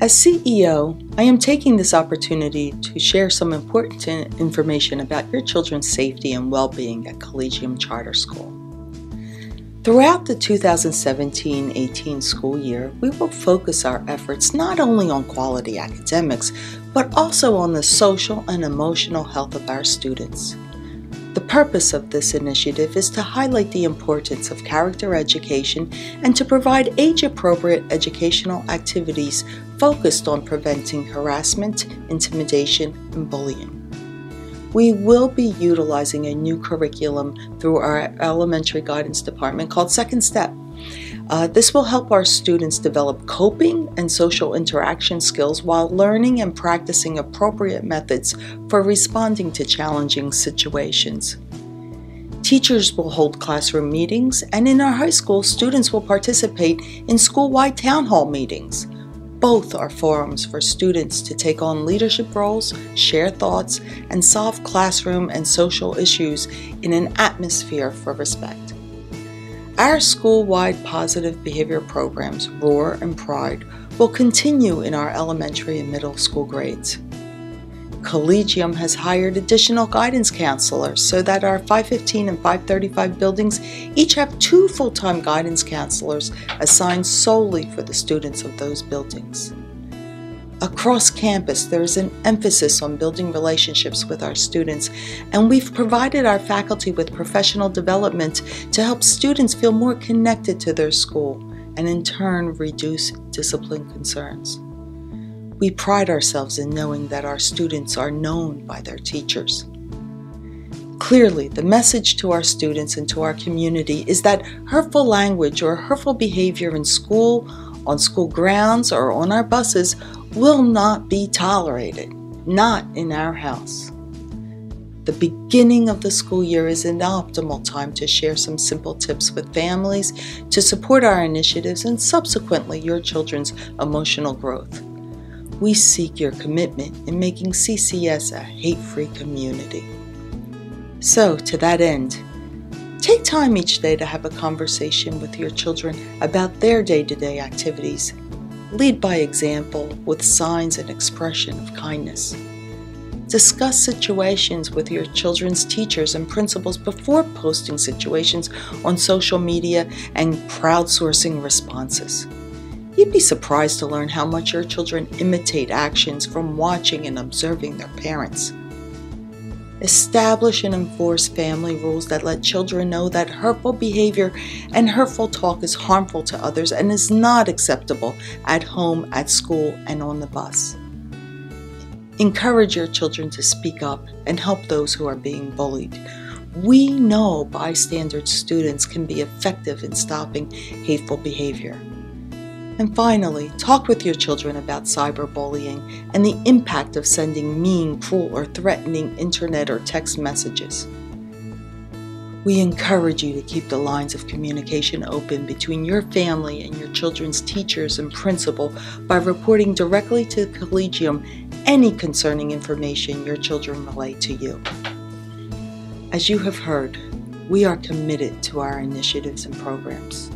As CEO, I am taking this opportunity to share some important information about your children's safety and well-being at Collegium Charter School. Throughout the 2017-18 school year, we will focus our efforts not only on quality academics, but also on the social and emotional health of our students. The purpose of this initiative is to highlight the importance of character education and to provide age-appropriate educational activities focused on preventing harassment, intimidation, and bullying. We will be utilizing a new curriculum through our elementary guidance department called Second Step. Uh, this will help our students develop coping and social interaction skills while learning and practicing appropriate methods for responding to challenging situations. Teachers will hold classroom meetings, and in our high school, students will participate in school-wide town hall meetings. Both are forums for students to take on leadership roles, share thoughts, and solve classroom and social issues in an atmosphere for respect. Our school-wide positive behavior programs, ROAR and PRIDE, will continue in our elementary and middle school grades. Collegium has hired additional guidance counselors so that our 515 and 535 buildings each have two full-time guidance counselors assigned solely for the students of those buildings. Across campus, there is an emphasis on building relationships with our students, and we've provided our faculty with professional development to help students feel more connected to their school and in turn reduce discipline concerns. We pride ourselves in knowing that our students are known by their teachers. Clearly, the message to our students and to our community is that hurtful language or hurtful behavior in school, on school grounds, or on our buses will not be tolerated, not in our house. The beginning of the school year is an optimal time to share some simple tips with families to support our initiatives and subsequently your children's emotional growth. We seek your commitment in making CCS a hate-free community. So, to that end, take time each day to have a conversation with your children about their day-to-day activities Lead by example with signs and expression of kindness. Discuss situations with your children's teachers and principals before posting situations on social media and crowdsourcing responses. You'd be surprised to learn how much your children imitate actions from watching and observing their parents. Establish and enforce family rules that let children know that hurtful behavior and hurtful talk is harmful to others and is not acceptable at home, at school, and on the bus. Encourage your children to speak up and help those who are being bullied. We know bystander students can be effective in stopping hateful behavior. And finally, talk with your children about cyberbullying and the impact of sending mean, cruel, or threatening internet or text messages. We encourage you to keep the lines of communication open between your family and your children's teachers and principal by reporting directly to the Collegium any concerning information your children relay to you. As you have heard, we are committed to our initiatives and programs.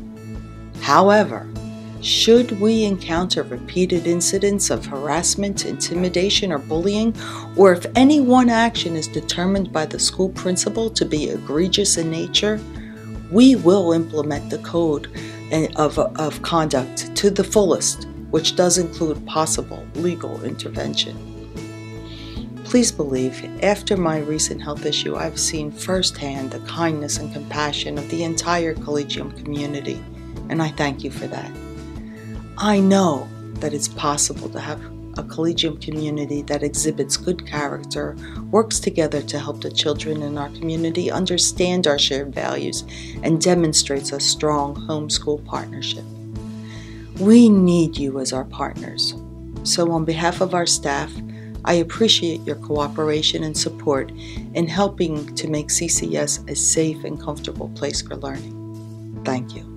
However, should we encounter repeated incidents of harassment, intimidation, or bullying, or if any one action is determined by the school principal to be egregious in nature, we will implement the code eh, of, of conduct to the fullest, which does include possible legal intervention. Please believe, after my recent health issue, I've seen firsthand the kindness and compassion of the entire Collegium community, and I thank you for that. I know that it's possible to have a collegium community that exhibits good character, works together to help the children in our community understand our shared values, and demonstrates a strong homeschool partnership. We need you as our partners. So, on behalf of our staff, I appreciate your cooperation and support in helping to make CCS a safe and comfortable place for learning. Thank you.